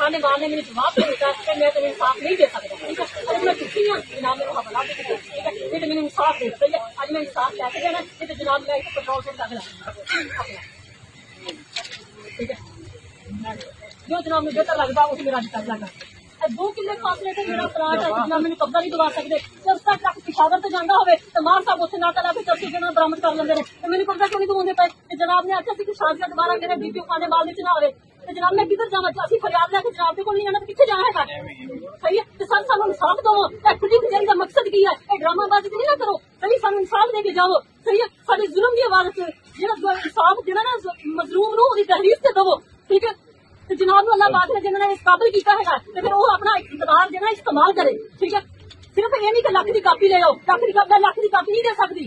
ہمیں معاملے میں جواب دے دیتا ہے میں تمہیں انصاف نہیں دے سکتا، ٹھیک میں دکھی ہوں، جناب میرے حوالہ دے دیتا ٹھیک ہے؟ تو میں نے انصاف دے ٹھیک ہے اج میں انصاف لے کے جانا یہ تو جناب میں پٹرول سے لگنا ٹھیک جو جناب مجھے بہتر لگتا اس میرا نکل لگا دو کلے فاصلے سے میرا پلاٹ ہے جناب مجھے قبضہ نہیں دبا سکتے۔ جب تک تک پشاور سے جانا ہوئے، تو مار صاحب اسے ناکہ لا کے چرچے کے برامد کر لیتے ہیں تو میرے قبضہ کیوں نہیں دواؤں پہ جناب نے آخر سی کہ شادی دوبارہ میرے بیٹی خانے مال نہیں نہ ہوئے۔ کہ جناب میں کدھر جانا چاہیے فریاد لے کے جناب کو نہیں جانا، تو کتنے جانا ہے صحیح ہے؟ سانو انصاف دو پولیس جی دا مقصد کی ہے؟ ڈرامہ بازی نہیں نہ کرو۔ صحیح سانو انصاف دے کے جاؤ۔ صحیح ہے؟ سارے ظلم دی آواز سے انصاف جڑا نا، مظلوم نو دی تحریر سے دو ٹھیک ہے؟ جناب اللہ پاک نے جنہوں نے قابل کیتا ہے تے پھر وہ اپنا اقتدار جڑا استعمال کرے، ٹھیک ہے؟ صرف یہ نہیں کہ لاکھ دی کاپی لے لو لکھ کی کاپی لاکھ دی کاپی نہیں دے سکتی۔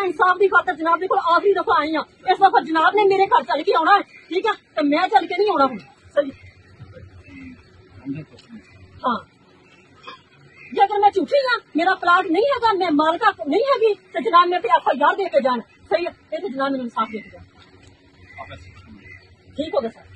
اپنے انصاف کی خاطر جناب کو آخری دفعہ آئی ہاں۔ اس وقت جناب نے میرے گھر چل کے آنا ہے، ٹھیک ہے؟ تو میں چل کے نہیں آنا ہوں۔ ہاں۔ اگر میں جھوٹھی ہاں میرا پلاٹ نہیں ہے میں مالکا نہیں ہے تو جناب میں ایف آئی آر دے کے جانا۔ صحیح ہے؟ جناب میرے انصاف دے کے جانا۔ ٹھیک ہوگا سر۔